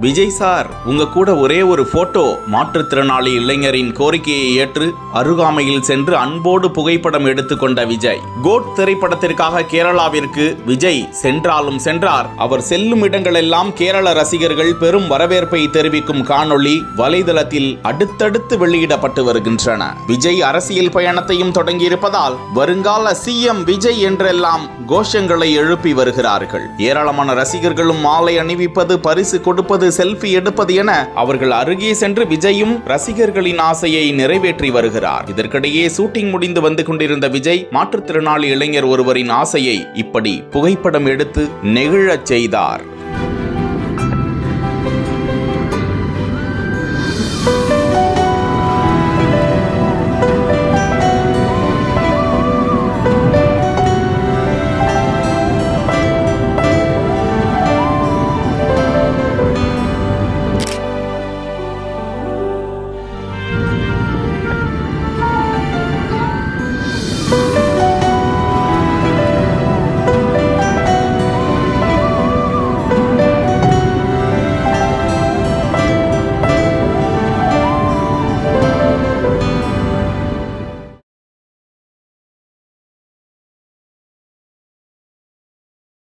Vijay sir உங்க கூட ஒரே ஒரு போட்டோ மாற்றுத்திறனாளி இளைஞரின் கோரிக்கையை ஏற்று அருகாமையில் சென்று அன்போடு புகைப்படம் எடுத்துக்கொண்ட விஜய். கோட் திரைப்படத்திற்காக கேரளாவிற்கு விஜய் சென்றாலும் சென்றார். அவர் செல்லும் இடங்களெல்லாம் கேரள ரசிகர்கள் பெரும் வரவேற்பை தெரிவிக்கும் காணொளி வலைதளத்தில் அடுத்தடுத்து வெளியிடப்பட்டு வருகின்றன. விஜய் அரசியல் பயணத்தையும் தொடங்கியிருப்பதால் வருங்கால சிஎம் விஜய் என்றெல்லாம் கோஷங்களை எழுப்பி வருகிறார்கள். ஏராளமான ரசிகர்களும் மாலை அணிவிப்பது பரிசு கொடுப்பது செல்ஃபி எடுப்பது என அவர்கள் அருகே சென்று விஜயும் ரசிகர்களின் ஆசையை நிறைவேற்றி வருகிறார். இதற்கிடையே ஷூட்டிங் முடிந்து வந்து கொண்டிருந்த விஜய் மாற்றுத்திறனாளி இளைஞர் ஒருவரின் ஆசையை இப்படி புகைப்படம் எடுத்து நெகிழச் செய்தார்.